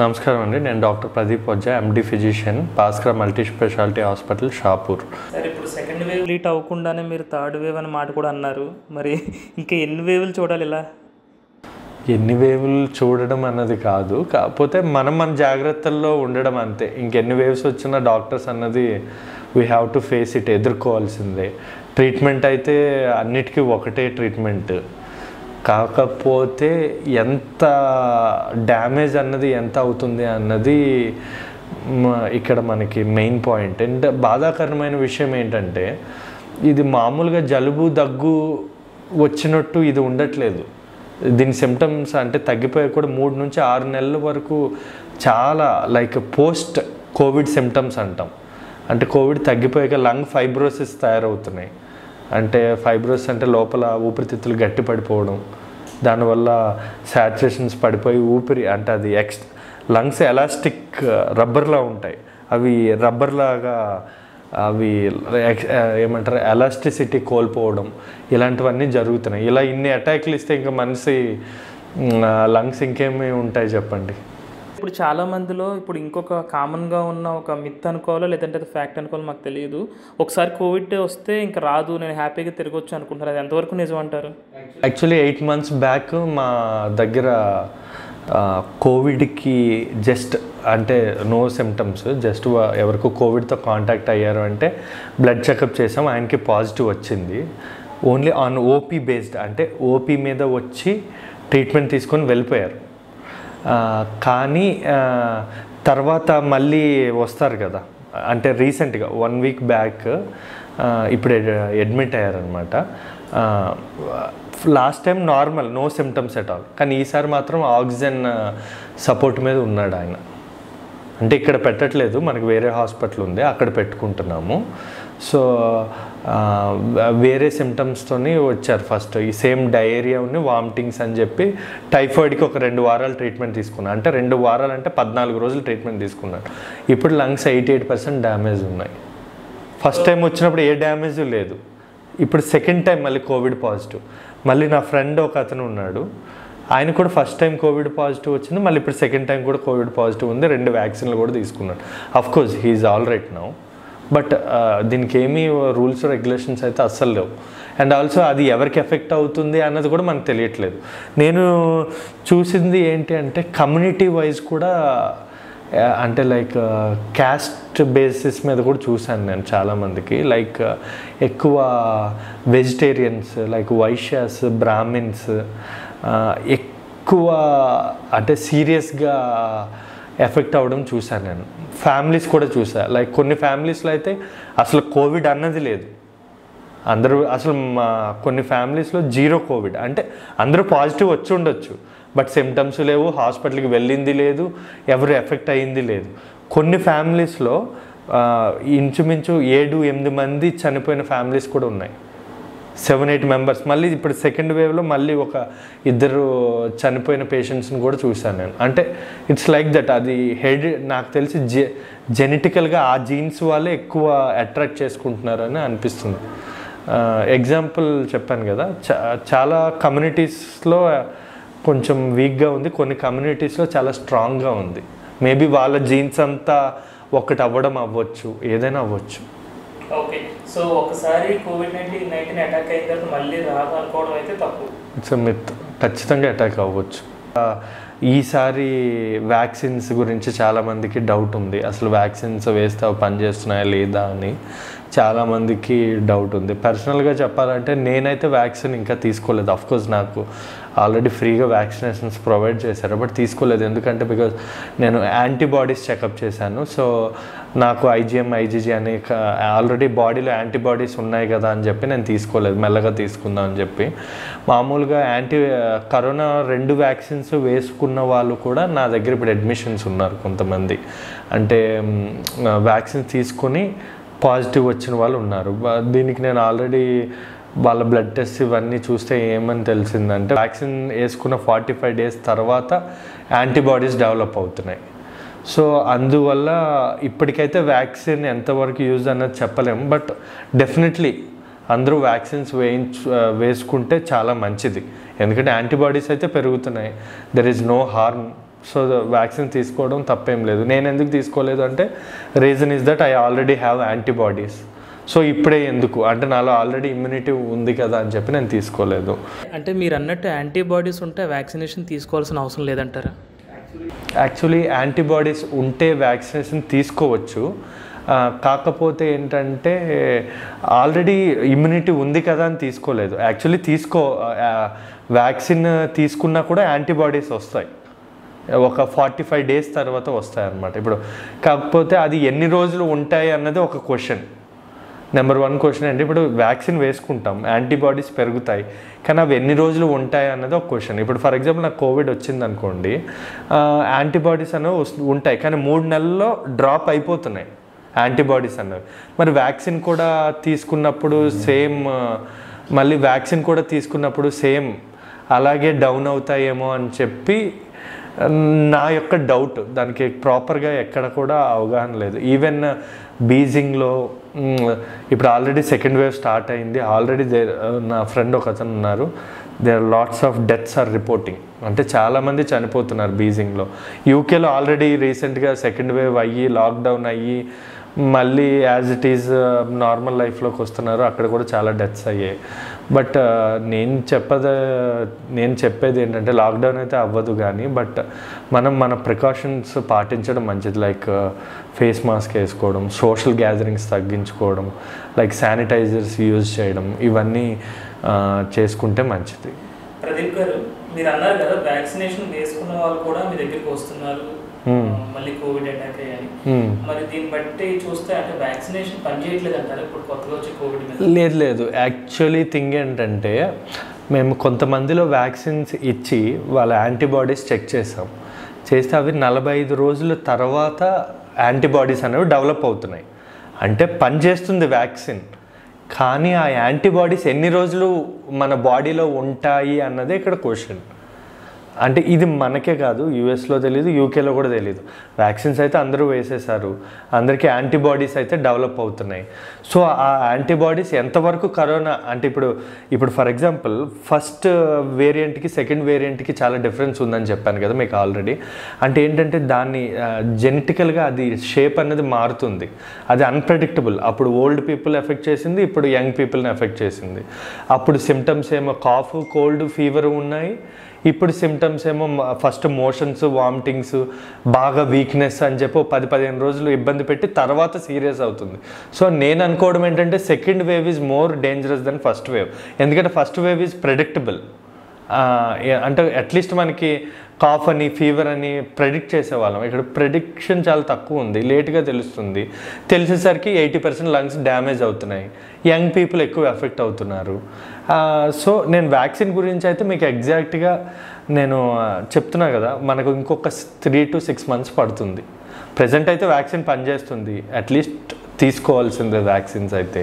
నమస్కారం అండి. నేను doctor Pradeep Vajja MD physician Bhaskar multi speciality hospital Shahpur. Sir ఇప్పుడు సెకండ్ వేవ్ లీట్ అవ్వకుండానే మీరు థర్డ్ వేవ్ అని మాట కూడా అన్నారు. మరి ఇంకా ఎన్ని వేవ్లు చూడాలి ఇలా? ఎన్ని వేవులు చూడడం అన్నది కాదు. కాకపోతే మనం మన జాగ్రత్తల్లో ఉండడం అంతే. ఇంకెన్ని వేవ్స్ వచ్చినా డాక్టర్స్ అన్నది we have to face it ఎదుర్కోవాల్సిందే. Treatment అయితే అన్నిటికీ ఒకటే ట్రీట్మెంట్ కాకపోతే ఎంత డ్యామేజ్ అన్నది ఎంత అవుతుంది అన్నది ఇక్కడ మనకి మెయిన్ పాయింట్. అండ్ బాధాకరమైన విషయం ఏంటంటే ఇది మామూలుగా జలుబు దగ్గు వచ్చినట్టు ఇది ఉండట్లేదు. దీని సిమ్టమ్స్ అంటే తగ్గిపోయి కూడా మూడు నుంచి ఆరు నెలల వరకు చాలా లైక్ పోస్ట్ కోవిడ్ సిమ్టమ్స్ అంటాం. అంటే కోవిడ్ తగ్గిపోయాక లంగ్ ఫైబ్రోసిస్ తయారవుతున్నాయి. అంటే ఫైబ్రోస్ అంటే లోపల ఊపిరితిత్తులు గట్టి పడిపోవడం. దానివల్ల శాచురేషన్స్ పడిపోయి ఊపిరి అంటే అది ఎక్స్ లంగ్స్ ఎలాస్టిక్ రబ్బర్లా ఉంటాయి. అవి రబ్బర్లాగా అవి ఏమంటారు ఎలాస్టిసిటీ కోల్పోవడం ఇలాంటివన్నీ జరుగుతున్నాయి. ఇలా ఇన్ని అటాక్లు ఇస్తే ఇంకా మనిషి లంగ్స్ ఇంకేమి ఉంటాయి చెప్పండి? ఇప్పుడు చాలా మందిలో ఇప్పుడు ఇంకొక కామన్గా ఉన్న ఒక మిత్ అనుకోవాలో లేదంటే అది ఫ్యాక్ట్ అనుకోవాలో మాకు తెలియదు. ఒకసారి కోవిడ్ వస్తే ఇంకా రాదు నేను హ్యాపీగా తిరగొచ్చు అనుకుంటారు అది ఎంతవరకు నిజం అంటారు? యాక్చువల్లీ ఎయిట్ మంత్స్ బ్యాక్ మా దగ్గర కోవిడ్కి జస్ట్ అంటే నో సిమ్టమ్స్ జస్ట్ ఎవరికి కోవిడ్తో కాంటాక్ట్ అయ్యారు అంటే బ్లడ్ చెకప్ చేసాం ఆయనకి పాజిటివ్ వచ్చింది. ఓన్లీ ఆన్ ఓపీ బేస్డ్ అంటే ఓపీ మీద వచ్చి ట్రీట్మెంట్ తీసుకొని వెళ్ళిపోయారు. కానీ తర్వాత మళ్ళీ వస్తారు కదా. అంటే రీసెంట్గా వన్ వీక్ బ్యాక్ ఇప్పుడు admit అయ్యారనమాట. Last time normal no symptoms at all. కానీ ఈసారి మాత్రం ఆక్సిజన్ సపోర్ట్ మీద ఉన్నాడు ఆయన. అంటే ఇక్కడ పెట్టట్లేదు మనకి వేరే హాస్పిటల్ ఉంది అక్కడ పెట్టుకుంటున్నాము. సో వేరే సిమ్టమ్స్తోని వచ్చారు ఫస్ట్ ఈ సేమ్ డయేరియాని ఉంది వామిటింగ్స్ అని చెప్పి టైఫాయిడ్కి ఒక రెండు వారాలు ట్రీట్మెంట్ తీసుకున్నాను అంటే రెండు వారాలు అంటే పద్నాలుగు రోజులు ట్రీట్మెంట్ తీసుకున్నాను ఇప్పుడు lungs eighty eight percent damage ఉన్నాయి. ఫస్ట్ టైం వచ్చినప్పుడు ఏ డ్యామేజ్ లేదు. ఇప్పుడు సెకండ్ టైం మళ్ళీ కోవిడ్ పాజిటివ్ మళ్ళీ నా ఫ్రెండ్ ఒక అతను ఉన్నాడు. ఆయన కూడా ఫస్ట్ టైం కోవిడ్ పాజిటివ్ వచ్చింది. మళ్ళీ ఇప్పుడు సెకండ్ టైం కూడా కోవిడ్ పాజిటివ్ ఉంది. రెండు వ్యాక్సిన్లు కూడా తీసుకున్నాడు. Of course he's all right now but దీనికి ఏమీ రూల్స్ రెగ్యులేషన్స్ అయితే అస్సలు లేవు. అండ్ ఆల్సో అది ఎవరికి ఎఫెక్ట్ అవుతుంది అన్నది కూడా మనకు తెలియట్లేదు. నేను చూసింది ఏంటి అంటే కమ్యూనిటీ వైజ్ కూడా అంటే లైక్ క్యాస్ట్ బేసిస్ మీద కూడా చూశాను నేను చాలామందికి. లైక్ ఎక్కువ వెజిటేరియన్స్ లైక్ వైశ్యాస్ బ్రాహ్మిన్స్ ఎక్కువ అంటే సీరియస్గా ఎఫెక్ట్ అవ్వడం చూశాను నేను. ఫ్యామిలీస్ కూడా చూసా లైక్ కొన్ని ఫ్యామిలీస్లో అయితే అసలు కోవిడ్ అన్నది లేదు. అందరూ అసలు మా కొన్ని ఫ్యామిలీస్లో జీరో కోవిడ్ అంటే అందరూ పాజిటివ్ వచ్చి ఉండొచ్చు. బట్ సిమ్టమ్స్ లేవు హాస్పిటల్కి వెళ్ళింది లేదు ఎవరు ఎఫెక్ట్ అయ్యింది లేదు. కొన్ని ఫ్యామిలీస్లో ఇంచుమించు ఏడు ఎనిమిది మంది చనిపోయిన ఫ్యామిలీస్ కూడా ఉన్నాయి. Seven eight members. మళ్ళీ ఇప్పుడు సెకండ్ వేవ్లో మళ్ళీ ఒక ఇద్దరు చనిపోయిన పేషెంట్స్ని కూడా చూశాను నేను. అంటే ఇట్స్ లైక్ దట్ అది హెడ్ నాకు తెలిసి జె జెనెటికల్గా ఆ జీన్స్ వాళ్ళే ఎక్కువ అట్రాక్ట్ చేసుకుంటున్నారని అనిపిస్తుంది. ఎగ్జాంపుల్ చెప్పాను కదా. చాలా కమ్యూనిటీస్లో కొంచెం వీక్గా ఉంది. కొన్ని కమ్యూనిటీస్లో చాలా స్ట్రాంగ్గా ఉంది. మేబీ వాళ్ళ జీన్స్ అంతా ఒకటి అవ్వడం అవ్వచ్చు ఏదైనా అవ్వచ్చు. ఓకే సో ఒకసారి కోవిడ్ నైన్టీన్ నైన్టీన్ అటాక్ అయిన తర్వాత మళ్ళీ రాదు అనుకోవడం అయితే తప్పు. ఇట్స్ మిత్ ఖచ్చితంగా అటాక్ అవ్వచ్చు. ఈసారి వ్యాక్సిన్స్ గురించి చాలామందికి డౌట్ ఉంది. అసలు వ్యాక్సిన్స్ వేస్తే అవి పనిచేస్తున్నాయా లేదా అని చాలామందికి డౌట్ ఉంది. పర్సనల్గా చెప్పాలంటే నేనైతే వ్యాక్సిన్ ఇంకా తీసుకోలేదు. అఫ్కోర్స్ నాకు ఆల్రెడీ ఫ్రీగా వ్యాక్సినేషన్స్ ప్రొవైడ్ చేశారు బట్ తీసుకోలేదు. ఎందుకంటే బికాజ్ నేను యాంటీబాడీస్ చెకప్ చేశాను. సో నాకు ఐజీఎం ఐజీజీ అనే ఆల్రెడీ బాడీలో యాంటీబాడీస్ ఉన్నాయి కదా అని చెప్పి నేను తీసుకోలేదు. మెల్లగా తీసుకుందాం అని చెప్పి. మామూలుగా యాంటీ కరోనా రెండు వ్యాక్సిన్స్ వేసుకున్న వాళ్ళు కూడా నా దగ్గర ఇప్పుడు అడ్మిషన్స్ ఉన్నారు కొంతమంది. అంటే వ్యాక్సిన్ తీసుకొని పాజిటివ్ వచ్చిన వాళ్ళు ఉన్నారు. దీనికి నేను ఆల్రెడీ వాళ్ళ బ్లడ్ టెస్ట్ ఇవన్నీ చూస్తే ఏమని తెలిసిందంటే వ్యాక్సిన్ వేసుకున్న ఫార్టీ ఫైవ్ డేస్ తర్వాత యాంటీబాడీస్ డెవలప్ అవుతున్నాయి. సో అందువల్ల ఇప్పటికైతే వ్యాక్సిన్ ఎంతవరకు యూజ్ అన్నది చెప్పలేము బట్ డెఫినెట్లీ అందరూ వ్యాక్సిన్స్ వేయించు వేసుకుంటే చాలా మంచిది. ఎందుకంటే యాంటీబాడీస్ అయితే పెరుగుతున్నాయి. There is no harm so vaccine తీసుకోవడం తప్పేం లేదు. నేను ఎందుకు తీసుకోలేదు అంటే reason is that I already have antibodies so ఇప్పుడే ఎందుకు? అంటే నాలో ఆల్రెడీ ఇమ్యూనిటీ ఉంది కదా అని చెప్పి నేను తీసుకోలేదు. అంటే మీరు అన్నట్టు యాంటీబాడీస్ ఉంటే వ్యాక్సినేషన్ తీసుకోవాల్సిన అవసరం లేదంటారా? యాక్చువల్లీ యాంటీబాడీస్ ఉంటే వ్యాక్సినేషన్ తీసుకోవచ్చు. కాకపోతే ఏంటంటే ఆల్రెడీ ఇమ్యూనిటీ ఉంది కదా అని తీసుకోలేదు. యాక్చువల్లీ తీసుకో వ్యాక్సిన్ తీసుకున్నా కూడా యాంటీబాడీస్ వస్తాయి. ఒక ఫార్టీ ఫైవ్ డేస్ తర్వాత వస్తాయి అన్నమాట ఇప్పుడు కాకపోతే అది ఎన్ని రోజులు ఉంటాయి అన్నది ఒక క్వశ్చన్ నెంబర్ వన్ క్వశ్చన్ అంటే ఇప్పుడు వ్యాక్సిన్ వేసుకుంటాం యాంటీబాడీస్ పెరుగుతాయి కానీ అవి ఎన్ని రోజులు ఉంటాయి అన్నది ఒక క్వశ్చన్. ఇప్పుడు ఫర్ ఎగ్జాంపుల్ నాకు కోవిడ్ వచ్చింది అనుకోండి యాంటీబాడీస్ అనేవి వస్తు- ఉంటాయి కానీ మూడు నెలల్లో డ్రాప్ అయిపోతున్నాయి యాంటీబాడీస్ అన్నవి మరి వ్యాక్సిన్ కూడా తీసుకున్నప్పుడు సేమ్ మళ్ళీ వ్యాక్సిన్ కూడా తీసుకున్నప్పుడు సేమ్ అలాగే డౌన్ అవుతాయేమో అని చెప్పి నా యొక్క డౌట్. దానికి ప్రాపర్గా ఎక్కడ కూడా అవగాహన లేదు. ఈవెన్ బీజింగ్లో ఇప్పుడు ఆల్రెడీ సెకండ్ వేవ్ స్టార్ట్ అయింది. ఆల్రెడీ దే నా ఫ్రెండ్ ఒక అతను ఉన్నారు. There lots of deaths are reporting. అంటే చాలామంది చనిపోతున్నారు బీజింగ్లో. యూకేలో ఆల్రెడీ రీసెంట్గా సెకండ్ వేవ్ అయ్యి లాక్డౌన్ అయ్యి మళ్ళీ యాజ్ ఇట్ ఈజ్ నార్మల్ లైఫ్లోకి వస్తున్నారు. అక్కడ కూడా చాలా డెత్స్ అయ్యాయి. బట్ నేను చెప్పద నేను చెప్పేది ఏంటంటే లాక్డౌన్ అయితే అవ్వదు కానీ బట్ మనం మన ప్రికాషన్స్ పాటించడం మంచిది. లైక్ ఫేస్ మాస్క్ వేసుకోవడం సోషల్ గ్యాదరింగ్స్ తగ్గించుకోవడం లైక్ శానిటైజర్స్ యూజ్ చేయడం ఇవన్నీ చేసుకుంటే మంచిది. ప్రదీప్ గారు మీరు అన్నారు కదా వ్యాక్సినేషన్ వేసుకున్న వాళ్ళు కూడా మీ దగ్గరికి వస్తున్నారు. మళ్ళీ కోవిడ్ అటాక్. మరి దీన్ని బట్టి చూస్తే అంటే వ్యాక్సినేషన్ పనిచేయట్లేదు అంటారు? ఇప్పుడు కొత్తగా వచ్చే కోవిడ్ లేదు లేదు. యాక్చువల్లీ థింగ్ ఏంటంటే మేము కొంతమందిలో వ్యాక్సిన్స్ ఇచ్చి వాళ్ళ యాంటీబాడీస్ చెక్ చేసాం. చేస్తే అవి నలభై ఐదు రోజుల తర్వాత యాంటీబాడీస్ అనేవి డెవలప్ అవుతున్నాయి. అంటే పనిచేస్తుంది వ్యాక్సిన్. కానీ ఆ యాంటీబాడీస్ ఎన్ని రోజులు మన బాడీలో ఉంటాయి అన్నదే ఇక్కడ క్వశ్చన్. అంటే ఇది మనకే కాదు యూఎస్లో తెలియదు యూకేలో కూడా తెలియదు వ్యాక్సిన్స్ అయితే అందరూ వేసేసారు అందరికీ యాంటీబాడీస్ అయితే డెవలప్ అవుతున్నాయి. సో ఆ యాంటీబాడీస్ ఎంతవరకు కరోనా అంటే ఇప్పుడు ఇప్పుడు ఫర్ ఎగ్జాంపుల్ ఫస్ట్ వేరియంట్కి సెకండ్ వేరియంట్కి చాలా డిఫరెన్స్ ఉందని చెప్పాను కదా మీకు ఆల్రెడీ అంటే ఏంటంటే దాన్ని జెనెటికల్గా అది షేప్ అనేది మారుతుంది. అది అన్ప్రెడిక్టబుల్ అప్పుడు ఓల్డ్ పీపుల్ ఎఫెక్ట్ చేసింది ఇప్పుడు యంగ్ పీపుల్ని ఎఫెక్ట్ చేసింది. అప్పుడు సిమ్టమ్స్ ఏమో కాఫ్ కోల్డ్ ఫీవర్ ఉన్నాయి. ఇప్పుడు సిమ్టమ్స్ ఏమో ఫస్ట్ మోషన్స్ వామిటింగ్స్ బాగా వీక్నెస్ అని చెప్పి పది పదిహేను రోజులు ఇబ్బంది పెట్టి తర్వాత సీరియస్ అవుతుంది. సో నేను అనుకోవడం ఏంటంటే second wave is more dangerous then first wave ఎందుకంటే ఫస్ట్ వేవ్ ఈజ్ ప్రెడిక్టబుల్ అంటే అట్లీస్ట్ మనకి కాఫ్ అని ఫీవర్ అని ప్రెడిక్ట్ చేసేవాళ్ళం. ఇక్కడ ప్రెడిక్షన్ చాలా తక్కువ ఉంది. లేట్గా తెలుస్తుంది. తెలిసేసరికి ఎయిటీ పర్సెంట్ లంగ్స్ డ్యామేజ్ అవుతున్నాయి. యంగ్ పీపుల్ ఎక్కువ ఎఫెక్ట్ అవుతున్నారు. సో నేను వ్యాక్సిన్ గురించి అయితే మీకు ఎగ్జాక్ట్గా నేను చెప్తున్నా కదా మనకు ఇంకొక త్రీ టు సిక్స్ మంత్స్ పడుతుంది. ప్రజెంట్ అయితే వ్యాక్సిన్ పనిచేస్తుంది. అట్లీస్ట్ తీసుకోవాల్సిందే వ్యాక్సిన్స్ అయితే.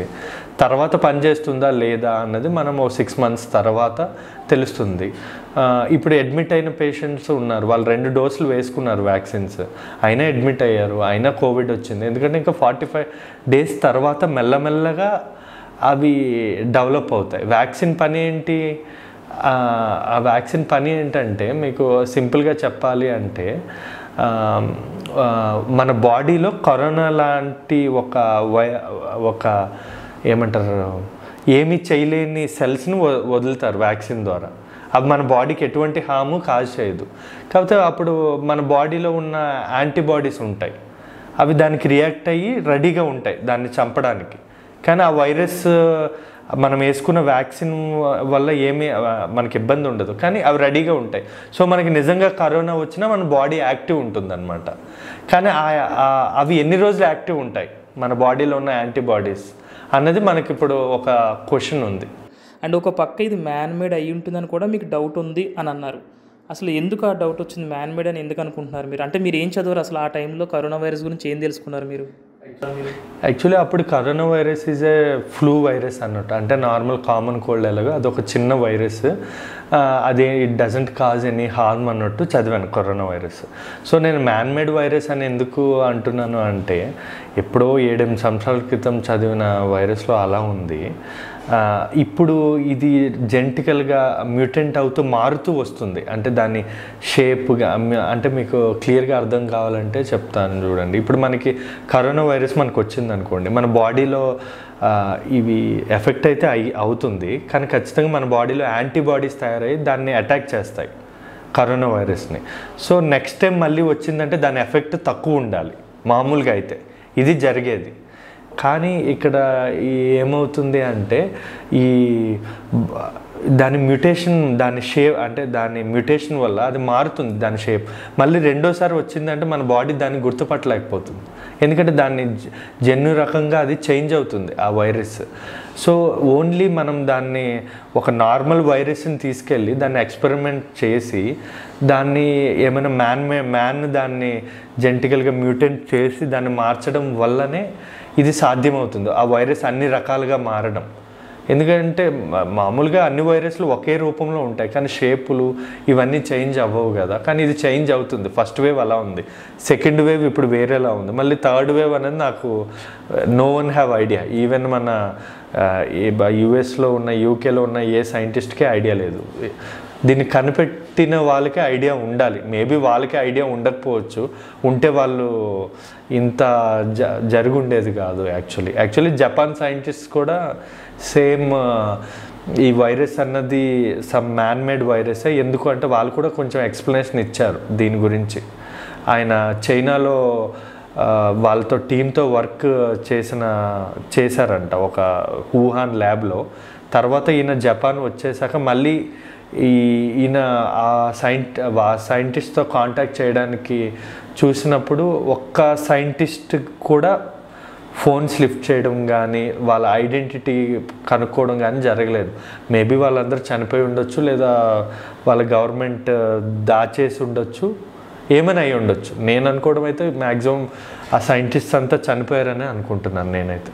తర్వాత పనిచేస్తుందా లేదా అన్నది మనం ఓ సిక్స్ మంత్స్ తర్వాత తెలుస్తుంది. ఇప్పుడు అడ్మిట్ అయిన పేషెంట్స్ ఉన్నారు. వాళ్ళు రెండు డోసులు వేసుకున్నారు వ్యాక్సిన్స్ అయినా అడ్మిట్ అయ్యారు. అయినా కోవిడ్ వచ్చింది. ఎందుకంటే ఇంకా ఫార్టీ ఫైవ్ డేస్ తర్వాత మెల్లమెల్లగా అవి డెవలప్ అవుతాయి. వ్యాక్సిన్ పని ఏంటి? ఆ, వ్యాక్సిన్ పని ఏంటంటే మీకు సింపుల్గా చెప్పాలి అంటే మన బాడీలో కరోనా లాంటి ఒక వై ఒక ఏమంటారు? ఏమీ చేయలేని సెల్స్ని వదులుతారు వ్యాక్సిన్ ద్వారా. అవి మన బాడీకి ఎటువంటి హాము కాజ్ చేయదు. కాకపోతే అప్పుడు మన బాడీలో ఉన్న యాంటీబాడీస్ ఉంటాయి. అవి దానికి రియాక్ట్ అయ్యి రెడీగా ఉంటాయి దాన్ని చంపడానికి. కానీ ఆ వైరస్ మనం వేసుకున్న వ్యాక్సిన్ వల్ల ఏమీ మనకి ఇబ్బంది ఉండదు. కానీ అవి రెడీగా ఉంటాయి. సో మనకి నిజంగా కరోనా వచ్చినా మన బాడీ యాక్టివ్ ఉంటుందన్నమాట. కానీ అవి ఎన్ని రోజులు యాక్టివ్ ఉంటాయి? మన బాడీలో ఉన్న యాంటీబాడీస్ అన్నది మనకి ఇప్పుడు ఒక క్వశ్చన్ ఉంది. అండ్ ఒక పక్క ఇది మ్యాన్ మేడ్ అయి ఉంటుందని కూడా మీకు డౌట్ ఉంది అని అన్నారు. అసలు ఎందుకు ఆ డౌట్ వచ్చింది? మ్యాన్ మేడ్ అని ఎందుకు అనుకుంటున్నారు మీరు? అంటే మీరు ఏం చదవరు? అసలు ఆ టైంలో కరోనా వైరస్ గురించి ఏం తెలుసుకున్నారు మీరు? యాక్చువల్లీ అప్పుడు corona virus is a flu virus అన్నట్టు అంటే నార్మల్ కామన్ కోల్డ్ ఎలాగో అదొక చిన్న వైరస్ అది it doesn't cause any harm అన్నట్టు చదివాను కరోనా వైరస్. సో నేను మ్యాన్మేడ్ వైరస్ అని ఎందుకు అంటున్నాను అంటే ఎప్పుడో ఏడెనిమిది సంవత్సరాల క్రితం చదివిన వైరస్లో అలా ఉంది. ఇప్పుడు ఇది జెంటికల్గా మ్యూటెంట్ అవుతూ మారుతూ వస్తుంది. అంటే దాని షేప్గా అంటే మీకు క్లియర్గా అర్థం కావాలంటే చెప్తాను చూడండి. ఇప్పుడు మనకి కరోనా వైరస్ మనకు వచ్చింది అనుకోండి మన బాడీలో ఇవి ఎఫెక్ట్ అయితే అయి అవుతుంది. కానీ ఖచ్చితంగా మన బాడీలో యాంటీబాడీస్ తయారయ్యి దాన్ని అటాక్ చేస్తాయి కరోనా వైరస్ని. సో నెక్స్ట్ టైం మళ్ళీ వచ్చిందంటే దాని ఎఫెక్ట్ తక్కువ ఉండాలి. మామూలుగా అయితే ఇది జరిగేది. కానీ ఇక్కడ ఏమవుతుంది అంటే ఈ దాని మ్యూటేషన్ దాని షేప్ అంటే దాని మ్యూటేషన్ వల్ల అది మారుతుంది దాని షేప్. మళ్ళీ రెండోసారి వచ్చిందంటే మన బాడీ దాన్ని గుర్తుపట్టలేకపోతుంది. ఎందుకంటే దాన్ని జన్యు రకంగా అది చేంజ్ అవుతుంది ఆ వైరస్. సో ఓన్లీ మనం దాన్ని ఒక నార్మల్ వైరస్ని తీసుకెళ్ళి దాన్ని ఎక్స్పెరిమెంట్ చేసి దాన్ని ఏమైనా మ్యాన్ మే మ్యాన్ దాన్ని జెంటికల్గా మ్యూటెంట్ చేసి దాన్ని మార్చడం వల్లనే ఇది సాధ్యమవుతుంది. ఆ వైరస్ అన్ని రకాలుగా మారడం. ఎందుకంటే మామూలుగా అన్ని వైరస్లు ఒకే రూపంలో ఉంటాయి. కానీ షేపులు ఇవన్నీ చేంజ్ అవ్వవు కదా. కానీ ఇది చేంజ్ అవుతుంది. ఫస్ట్ వేవ్ అలా ఉంది. సెకండ్ వేవ్ ఇప్పుడు వేరేలా ఉంది. మళ్ళీ థర్డ్ వేవ్ అనేది నాకు no one have idea. Even మన యుఎస్లో ఉన్న యూకేలో ఉన్న ఏ సైంటిస్ట్కే ఐడియా లేదు. దీన్ని కనిపెట్టిన వాళ్ళకే ఐడియా ఉండాలి. మేబీ వాళ్ళకే ఐడియా ఉండకపోవచ్చు. ఉంటే వాళ్ళు ఇంత జ జరుగుండేది కాదు యాక్చువల్లీ. యాక్చువల్లీ జపాన్ సైంటిస్ట్ కూడా సేమ్ ఈ వైరస్ అన్నది సమ్ మ్యాన్ మేడ్ వైరసే. ఎందుకు అంటే వాళ్ళు కూడా కొంచెం ఎక్స్ప్లెనేషన్ ఇచ్చారు దీని గురించి. ఆయన చైనాలో వాళ్ళతో టీంతో వర్క్ చేసిన చేశారంట ఒక వుహాన్ ల్యాబ్లో. తర్వాత ఈయన జపాన్ వచ్చేసాక మళ్ళీ ఈ ఈయన ఆ సైంట్ సైంటిస్ట్తో కాంటాక్ట్ చేయడానికి చూసినప్పుడు ఒక్క సైంటిస్ట్ కూడా ఫోన్స్ లిఫ్ట్ చేయడం కానీ వాళ్ళ ఐడెంటిటీ కనుక్కోవడం కానీ జరగలేదు. మేబీ వాళ్ళందరూ చనిపోయి ఉండొచ్చు లేదా వాళ్ళ గవర్నమెంట్ దాచేసి ఉండొచ్చు ఏమైనా అయి ఉండొచ్చు. నేను అనుకోవడం అయితే మ్యాక్సిమం ఆ సైంటిస్ట్ అంతా చనిపోయారని అనుకుంటున్నాను నేనైతే.